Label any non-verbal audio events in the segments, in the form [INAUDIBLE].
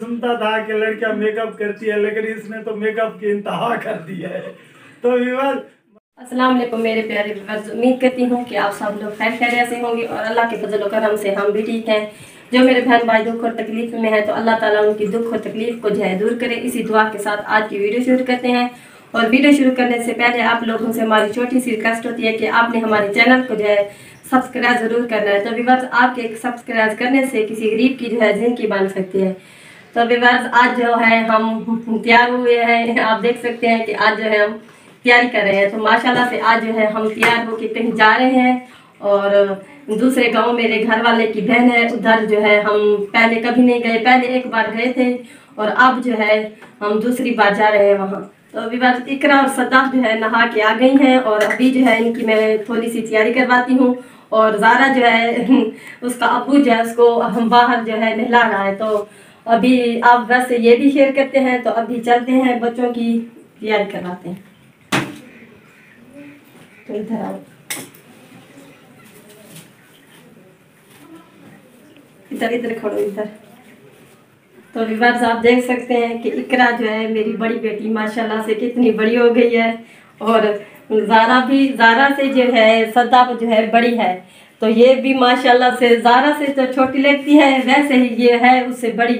सुनता था कि लड़कियाँ मेकअप करती है, लेकिन इसने तो मेकअप की इंतहा कर दी है। तो विवाद अस्सलाम वालेकुम मेरे प्यारे व्यूअर्स उम्मीद करती हूँ कि आप सब लोग खैर खैरियत से होंगे और अल्लाह के फजल करम से हम भी ठीक हैं। जो मेरे बहन भाई दुख और तकलीफ़ में है तो अल्लाह ताला उनकी दुख और तकलीफ़ को जो है दूर करे। इसी दुआ के साथ आज की वीडियो शुरू करते हैं। और वीडियो शुरू करने से पहले आप लोगों से हमारी छोटी सी रिक्वेस्ट होती है कि आपने हमारे चैनल को जो है सब्सक्राइब ज़रूर करना है। तो विवर्स आपके सब्सक्राइब करने से किसी गरीब की जो है ज़िंदगी बन सकती है। तो विवर्स आज जो है हम तैयार हुए हैं आप देख सकते हैं कि आज जो है हम तैयारी कर रहे हैं तो माशाल्लाह से आज जो है हम तैयार होकर कहीं जा रहे हैं और दूसरे गाँव मेरे घर वाले की बहन है उधर जो है हम पहले कभी नहीं गए पहले एक बार गए थे और अब जो है हम दूसरी बार जा रहे हैं वहाँ तो बार इकरा और सदाफ जो है नहा के आ गई हैं और अभी जो है इनकी मैं थोड़ी सी तैयारी करवाती हूँ और ज़ारा जो है उसका अबू जो है उसको हम बाहर जो है नहला रहा है तो अभी आप वैसे ये भी शेयर करते हैं तो अभी चलते हैं, बच्चों की तैयारी करवाते हैं। तो इधर आओ। इधर इधर खड़ो, इधर। तो विवर्स आप देख सकते हैं कि इकरा जो है, मेरी बड़ी बेटी माशाल्लाह से कितनी बड़ी हो गई है, और ज़ारा भी, ज़ारा से जो है सदा जो है, बड़ी है। तो ये भी माशाल्लाह से, ज़ारा से तो छोटी लगती है, वैसे ही ये है उससे बड़ी।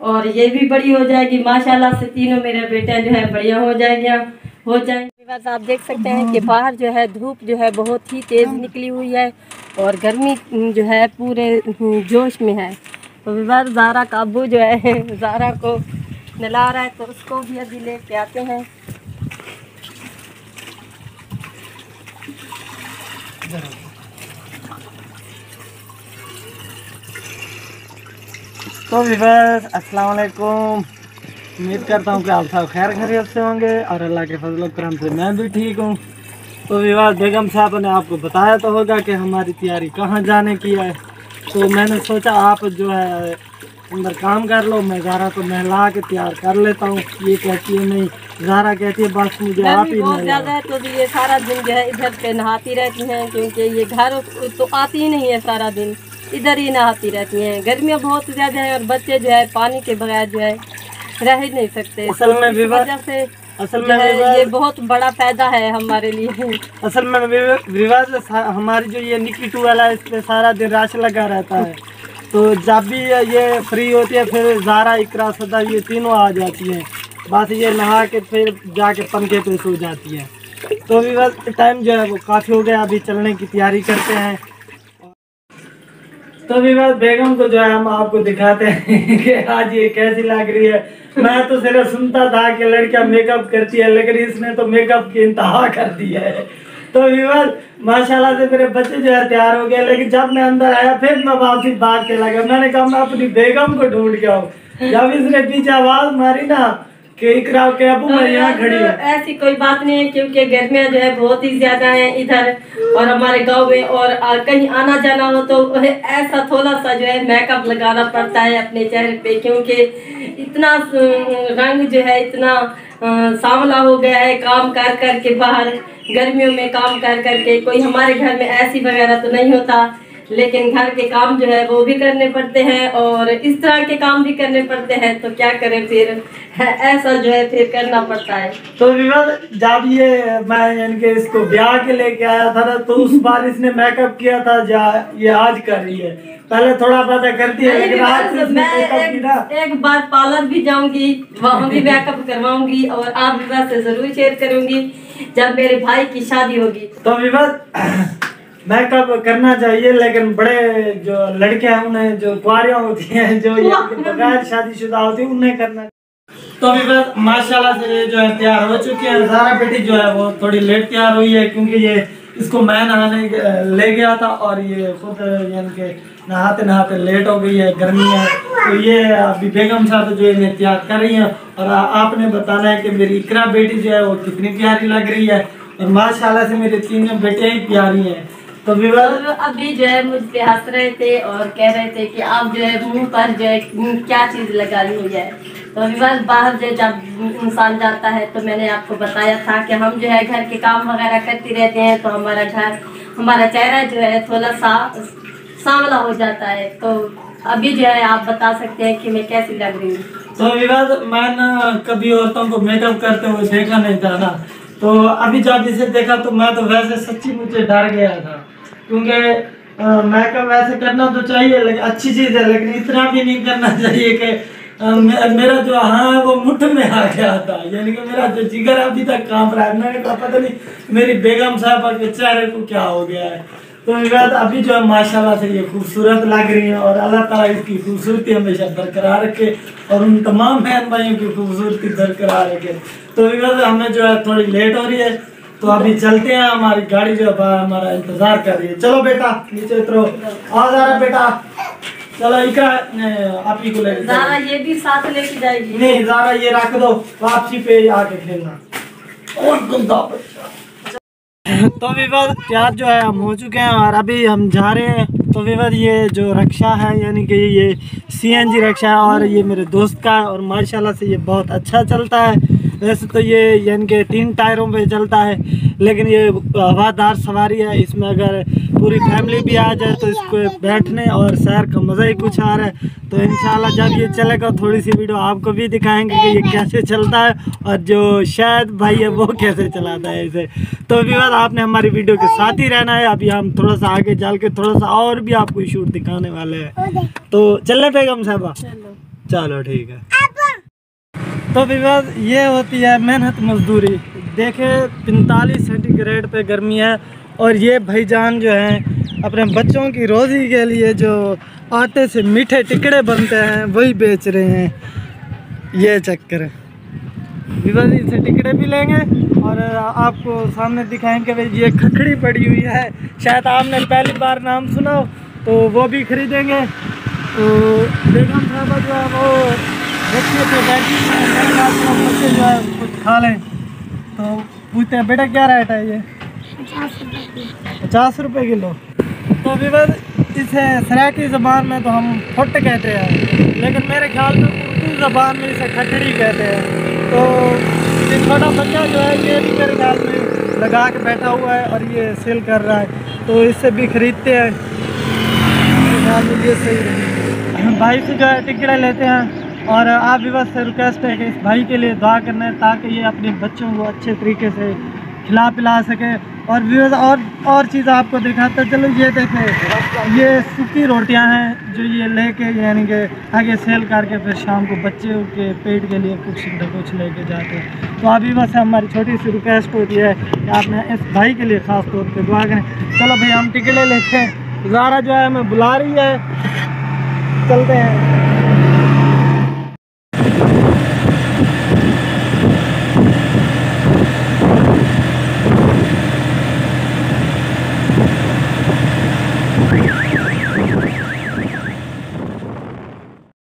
और ये भी बड़ी हो जाएगी। माशाल्लाह से तीनों मेरे बेटे जो है बढ़िया हो जाएँगे। हो जाएँगे। बस आप देख सकते हैं कि बाहर जो है धूप जो है बहुत ही तेज़ निकली हुई है और गर्मी जो है पूरे जोश में है। तो विवाद ज़ारा काबू जो है, ज़ारा को नला रहा है तो उसको भी अभी लेके आते हैं। तो विवाद अस्सलाम वालेकुम उम्मीद करता हूँ कि आप सब खैर खैरियत से होंगे और अल्लाह के फजल करम से मैं भी ठीक हूँ। तो विवाद बेगम साहब ने आपको बताया तो होगा कि हमारी तैयारी कहाँ जाने की है। तो मैंने सोचा आप जो है अंदर काम कर लो मैं ज़ारा को नहला के तैयार कर लेता हूँ। ये कहती है नहीं ज़ारा कहती है बस मुझे आप ही बहुत ज़्यादा है तो ये सारा दिन जो है इधर पे नहाती रहती हैं क्योंकि ये घर तो आती ही नहीं है सारा दिन। इधर ही नहाती रहती हैं। गर्मियाँ बहुत ज़्यादा है और बच्चे जो है पानी के बगैर जो है रह ही नहीं सकते। असल में वजह से असल में ये बहुत बड़ा फ़ायदा है हमारे लिए। असल में विवाद हमारी जो ये निकी टूवेल है इस पर सारा दिन राश लगा रहता है। तो जब भी ये फ्री होती है फिर ज़ारा इकरा सदा ये तीनों आ जाती हैं। बस ये नहा के फिर जाके पंखे पे सो जाती है। तो विवाद टाइम जो है वो काफ़ी हो गया। अभी चलने की तैयारी करते हैं। तो विवाद बेगम को जो है हम आपको दिखाते हैं [LAUGHS] कि आज ये कैसी लग रही है। मैं तो सिर्फ़ सुनता था कि लड़कियाँ मेकअप करती है, लेकिन इसने तो मेकअप की इंतहा कर दी है। तो विवाद माशाल्लाह से मेरे बच्चे जो है तैयार हो गए, लेकिन जब मैं अंदर आया, फिर मैं वापसी भाग के लगा मैंने कहा, मैं अपनी बेगम को ढूंढ के आऊँ। जब इसने पीछे आवाज़ मारी ना कि इकरा के अबू मैं यहाँ खड़ी हूँ। ऐसी कोई बात नहीं है क्योंकि गर्मियाँ जो है बहुत ही ज़्यादा हैं इधर और हमारे गाँव में और कहीं आना जाना हो तो ऐसा थोड़ा सा जो है मेकअप लगाना पड़ता है अपने चेहरे पे क्योंकि इतना रंग जो है इतना सांवला हो गया है काम कर कर के बाहर गर्मियों में काम कर कर के कोई हमारे घर में ऐसी वगैरह तो नहीं होता। लेकिन घर के काम जो है वो भी करने पड़ते हैं और इस तरह के काम भी करने पड़ते हैं तो क्या करें फिर? [LAUGHS] ऐसा जो है फिर करना पड़ता है। तो विवाद जब ये मैं इनके इसको ब्याह के लेके आया था ना तो उस [LAUGHS] बार इसने मेकअप किया था जा ये आज कर रही है। पहले थोड़ा पता करती है लेकिन आज तो मैं एक, एक बार पार्लर भी जाऊँगी वहाँ भी मेकअप [LAUGHS] करवाऊँगी और आप विवाह से ज़रूर शेयर करूँगी जब मेरे भाई की शादी होगी। तो विवाद मेकअप करना चाहिए लेकिन बड़े जो लड़के हैं उन्हें जो कुआरियाँ होती हैं जो बगैर शादीशुदा होती है उन्हें करना तो अभी बस माशाल्लाह से ये जो है तैयार हो चुकी है। सारा बेटी जो है वो थोड़ी लेट तैयार हुई है क्योंकि ये इसको मैं नहाने ले गया था और ये खुद यानी के नहाते नहाते लेट हो गई है गर्मी है। तो ये अभी बेगम साहब जो इन्हें तैयार कर रही हैं और आपने बताना है कि मेरी इकरा बेटी जो है वो कितनी प्यारी लग रही है और माशाल्लाह से मेरे तीनों बेटियाँ ही प्यारी हैं। तो और अभी जो है मुझ पे हंस रहे थे और कह रहे थे कि आप जो है मुँह पर जो है क्या चीज़ लगा ली हुई है। तो बस बाहर जो जब इंसान जाता है तो मैंने आपको बताया था कि हम जो है घर के काम वगैरह करते रहते हैं तो हमारा घर हमारा चेहरा जो है थोड़ा सा सांवला हो जाता है। तो अभी जो है आप बता सकते हैं कि मैं कैसी लग रही हूँ। तो विवाद मैं ना कभी औरतों को मेकअप करते हुए देखा नहीं था ना। तो अभी जब इसे देखा तो मैं तो वैसे सच्ची मुझे डर गया था। क्योंकि मेकअप वैसे करना तो चाहिए, लेकिन अच्छी चीज़ है, लेकिन इतना भी नहीं करना चाहिए कि मेरा जो हाँ वो मुठ में आ गया था, यानी कि मेरा जो जिगर अभी तक काँप रहा है, मैंने कहा, पता नहीं, मेरी बेगम साहबा के चेहरे को क्या हो गया है? तो विवाद अभी जो है, माशाल्लाह से ये खूबसूरत लग रही है, और अल्लाह ताला इसकी खूबसूरती हमेशा बरकरार रखे, और उन तमाम बहन भाइयों की खूबसूरती बरकरार रखे। तो विवाद हमें जो है, थोड़ी लेट हो रही है तो अभी चलते हैं हमारी गाड़ी जो है हमारा इंतज़ार कर रही है। चलो बेटा नीचे उतरो। आ जा रहा बेटा। चलो इका आप ही को ले जारा ये भी साथ लेके जाएगी। नहीं जारा ये रख दो वापसी पे आके खेलना। और गंदा बच्चा। तो विवाद तैयार जो है हम हो चुके हैं और अभी हम जा रहे हैं। तो विवाद ये जो रक्षा है यानी कि ये सीएनजी रक्षा है और ये मेरे दोस्त का है और माशाल्लाह से ये बहुत अच्छा चलता है। वैसे तो ये यानी कि तीन टायरों पे चलता है लेकिन ये हवादार सवारी है। इसमें अगर पूरी फैमिली भी आ जाए तो इसको बैठने और सैर का मज़ा ही कुछ आ रहा है। तो इन जब ये चलेगा थोड़ी सी वीडियो आपको भी दिखाएँगे कि ये कैसे चलता है और जो शायद भाई है वो कैसे चलाता है इसे। तो अभी बात आपने हमारी वीडियो के साथ ही रहना है। अभी हम थोड़ा सा आगे चल के थोड़ा सा और भी आपको शूट दिखाने वाले हैं। तो चलने बेगम साहबा? चलो। ठीक है। तो विवाद ये होती है, मेहनत मजदूरी। देखें, पैंतालीस सेंटीग्रेड पे गर्मी है और ये भाईजान जो हैं, अपने बच्चों की रोज़ी के लिए जो आटे से मीठे टिकड़े बनते हैं, वही बेच रहे हैं। ये चक्कर विवाद से टिकड़े भी लेंगे और आपको सामने दिखाएँगे भाई, ये खखड़ी पड़ी हुई है। शायद आपने पहली बार नाम सुना तो वो भी खरीदेंगे। तो बेगम साहबा जो है वो ख्याल से बच्चे जो है, कुछ खा लें। तो पूछते हैं, बेटा क्या रेट है ये? पचास रुपये किलो। तो विवाद, इसे सराकी ज़बान में तो हम फुट कहते हैं। लेकिन मेरे ख्याल में उर्दू ज़बान में इसे खटड़ी कहते हैं। तो ये छोटा बच्चा जो है, ये भी मेरे ख्याल में लगा के बैठा हुआ है और ये सेल कर रहा है। तो इससे भी ख़रीदते हैं। मेरे ख्याल में ये सही भाई से जो है, टिकटें लेते हैं। और आप भी बस रिक्वेस्ट है कि इस भाई के लिए दुआ करना है ताकि ये अपने बच्चों को अच्छे तरीके से खिला पिला सके। और व्यूअर्स और और चीज़ आपको दिखाते चलो ये देखें, ये सूखी रोटियाँ हैं जो ये लेके, यानी कि आगे सेल करके फिर शाम को बच्चे के पेट के लिए कुछ न कुछ लेके जाते हैं। तो अभी बस हमारी छोटी सी रिक्वेस्ट होती है कि आपने इस भाई के लिए ख़ास तौर पर दुआ करें। चलो भाई, हम टिकटें लेते हैं। ज़ारा जो है हमें बुला रही है। चलते हैं।